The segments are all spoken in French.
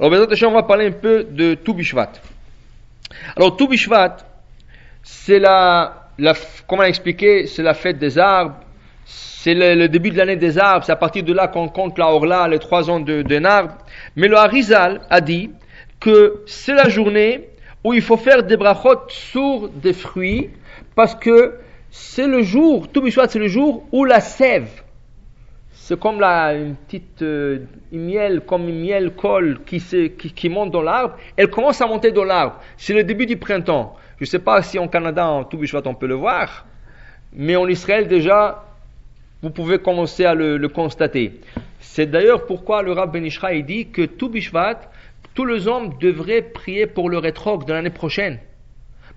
Alors, on va parler un peu de Toubishvat. Alors, Toubishvat, c'est la, la, comment expliquer, c'est la fête des arbres, c'est le, début de l'année des arbres, c'est à partir de là qu'on compte la Orla, les trois ans d'un arbre. Mais le Harizal a dit que c'est la journée où il faut faire des brachot sur des fruits, parce que c'est le jour, tout c'est le jour où la sève, c'est comme la, une petite euh, miel, comme une miel colle qui, qui, qui monte dans l'arbre, elle commence à monter dans l'arbre. C'est le début du printemps. Je ne sais pas si en Canada, en tout on peut le voir, mais en Israël déjà, vous pouvez commencer à le, constater. C'est d'ailleurs pourquoi le Rav Ben dit que tout Bishvat, tous les hommes devraient prier pour le rétrog de l'année prochaine.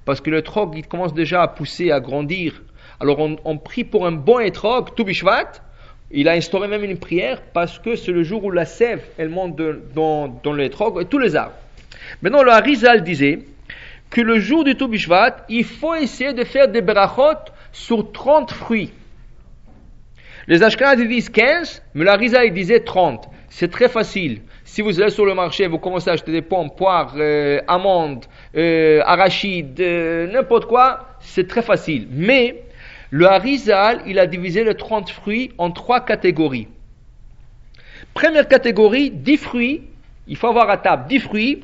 Parce que le trog, il commence déjà à pousser, à grandir. Alors on, prie pour un bon étrog, tout Bishvat. Il a instauré même une prière parce que c'est le jour où la sève, elle monte dans, dans le étrog et tous les arbres. Maintenant, le Harizal disait que le jour du Toubishvat, il faut essayer de faire des brachot sur 30 fruits. Les Ashkenaz disent 15, mais la Risa il disait 30. C'est très facile. Si vous allez sur le marché, vous commencez à acheter des pommes, poires, euh, amandes, euh, arachides, euh, n'importe quoi, c'est très facile. Mais le Harizal, il a divisé les 30 fruits en trois catégories. Première catégorie, 10 fruits. Il faut avoir à table 10 fruits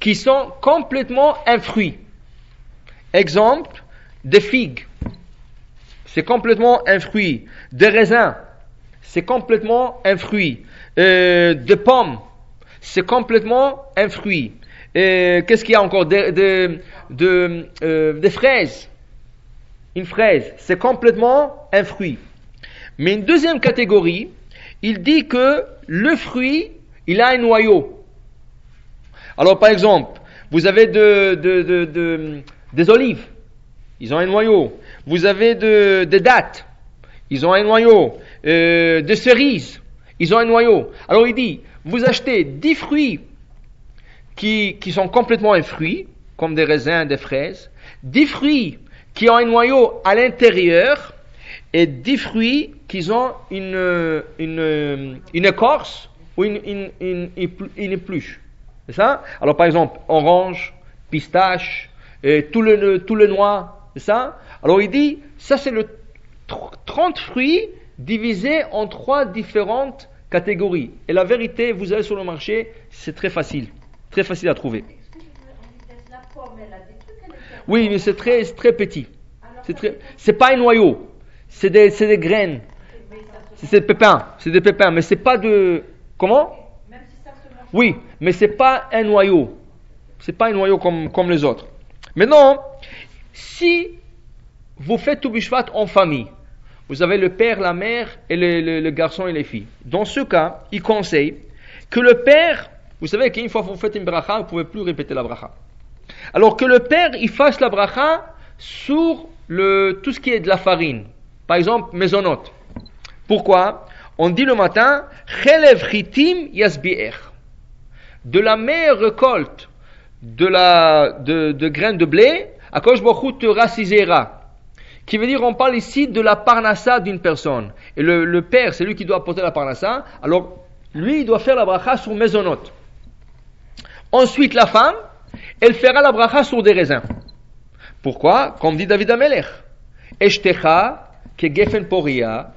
qui sont complètement un fruit. Exemple, des figues c'est complètement un fruit. Des raisins, c'est complètement un fruit. Euh, des pommes, c'est complètement un fruit. Euh, qu'est-ce qu'il y a encore? Des euh, fraises. Une fraise, c'est complètement un fruit. Mais une deuxième catégorie, il dit que le fruit, il a un noyau. Alors par exemple, vous avez des olives, ils ont un noyau. Vous avez de, des dattes, ils ont un noyau. Euh, des cerises, ils ont un noyau. Alors il dit, vous achetez 10 fruits qui, qui sont complètement un fruit, comme des raisins, des fraises, 10 fruits qui ont un noyau à l'intérieur, et 10 fruits qui ont une, une, une écorce ou une, une, une, une épluche. C'est ça? Alors par exemple, orange, pistache, et tout le, tout le noix, c'est ça? Alors il dit, ça c'est le 30 fruits divisés en trois différentes catégories. Et la vérité, vous allez sur le marché, c'est très facile. Très facile à trouver. Oui, mais c'est très, petit. C'est très, pas un noyau. C'est des, graines. C'est des pépins. C'est des pépins. Mais c'est pas de, comment? Oui, mais c'est pas un noyau. C'est pas un noyau comme, comme les autres. Maintenant, si vous faites tout bishvat en famille, vous avez le père, la mère et le, garçon et les filles. Dans ce cas, il conseille que le père, vous savez qu'une fois que vous faites une bracha, vous ne pouvez plus répéter la bracha. Alors que le père, il fasse la bracha sur le, tout ce qui est de la farine. Par exemple, maisonnote. Pourquoi? On dit le matin, De la meilleure récolte de, la, de, de graines de blé, Akosh te rassisera. Qui veut dire, on parle ici de la parnassa d'une personne. Et le, père, c'est lui qui doit porter la parnassa. Alors, lui, il doit faire la bracha sur maisonnote. Ensuite, la femme, elle fera la bracha sur des raisins. Pourquoi? Comme dit David gefen poria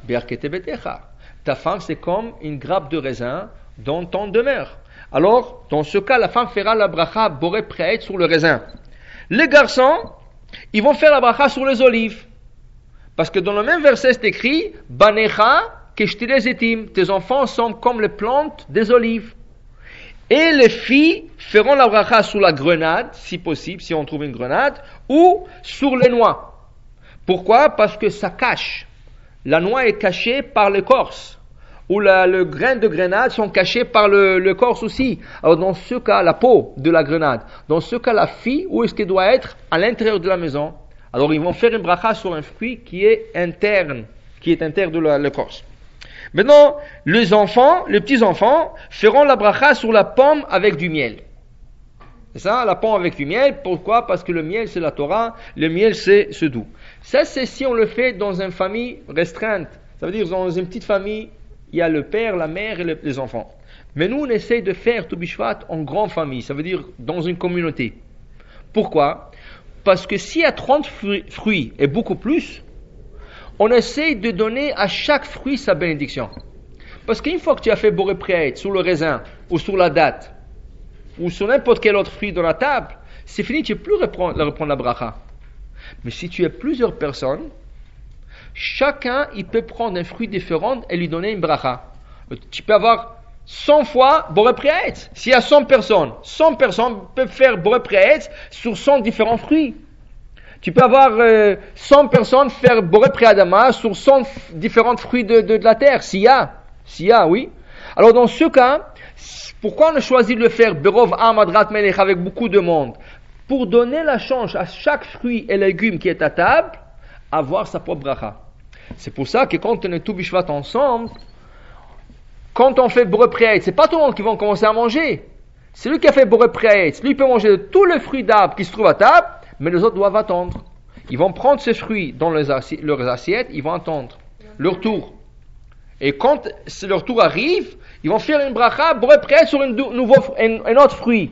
Ta femme, c'est comme une grappe de raisin dont on demeure. Alors, dans ce cas, la femme fera la bracha boré sur le raisin. Les garçons, ils vont faire la bracha sur les olives. Parce que dans le même verset, c'est écrit Banecha. Tes enfants sont comme les plantes des olives. Et les filles feront la bracha sur la grenade, si possible, si on trouve une grenade, ou sur les noix. Pourquoi? Parce que ça cache. La noix est cachée par l'écorce ou le grain de grenade sont cachés par le, corps aussi. Alors dans ce cas, la peau de la grenade. Dans ce cas, la fille, où est-ce qu'elle doit être? À l'intérieur de la maison. Alors ils vont faire une bracha sur un fruit qui est interne, qui est interne de l'écorce. Maintenant, les enfants, les petits-enfants, feront la bracha sur la pomme avec du miel. C'est ça, la pomme avec du miel. Pourquoi? Parce que le miel, c'est la Torah. Le miel, c'est ce doux. Ça, c'est si on le fait dans une famille restreinte. Ça veut dire dans une petite famille il y a le père, la mère et les enfants. Mais nous, on essaye de faire Toubishvat en grande famille, ça veut dire dans une communauté. Pourquoi? Parce que s'il y a 30 fruits et beaucoup plus, on essaye de donner à chaque fruit sa bénédiction. Parce qu'une fois que tu as fait Boré sur le raisin, ou sur la date, ou sur n'importe quel autre fruit dans la table, c'est fini, tu ne peux plus reprendre, la bracha. Mais si tu as plusieurs personnes, chacun, il peut prendre un fruit différent et lui donner une bracha. Tu peux avoir 100 fois Boré S'il y a 100 personnes, 100 personnes peuvent faire Boré sur 100 différents fruits. Tu peux avoir 100 euh, personnes faire Boré Adama sur 100 différents fruits de, de, la terre, s'il y a. S'il y a, oui. Alors dans ce cas, pourquoi on a choisi de le faire Berov Amadrat Melech avec beaucoup de monde? Pour donner la chance à chaque fruit et légume qui est à table, avoir sa propre bracha. C'est pour ça que quand on est tout bishvat ensemble, quand on fait ce c'est pas tout le monde qui va commencer à manger. C'est lui qui a fait Borepriaet. Lui peut manger tous les fruits d'arbre qui se trouvent à table, mais les autres doivent attendre. Ils vont prendre ces fruits dans leurs assiettes, ils vont attendre leur tour. Et quand leur tour arrive, ils vont faire une bracha prêt sur un, autre fruit.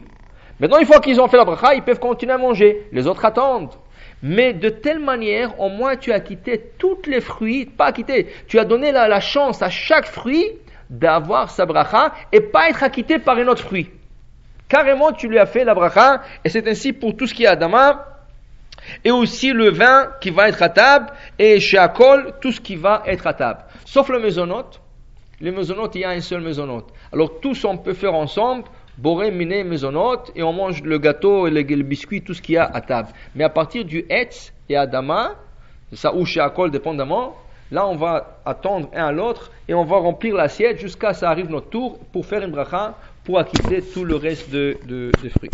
Maintenant, une fois qu'ils ont fait la bracha, ils peuvent continuer à manger. Les autres attendent. Mais de telle manière, au moins tu as quitté tous les fruits, pas quitté, tu as donné la, chance à chaque fruit d'avoir sa bracha et pas être acquitté par un autre fruit. Carrément, tu lui as fait la bracha, et c'est ainsi pour tout ce qui est Adama, et aussi le vin qui va être à table, et chez Akol, tout ce qui va être à table. Sauf le maisonnote. Les maisonnotes, il y a un seul maisonnote. Alors tous, on peut faire ensemble, boré, miné, maisonnote, et on mange le gâteau et le, biscuit, tout ce qu'il y a à table. Mais à partir du Etz et Adama, ça ou chez Akol dépendamment, là on va attendre un à l'autre, et on va remplir l'assiette jusqu'à ce arrive notre tour pour faire une bracha, pour acquitter tout le reste de, de fruits.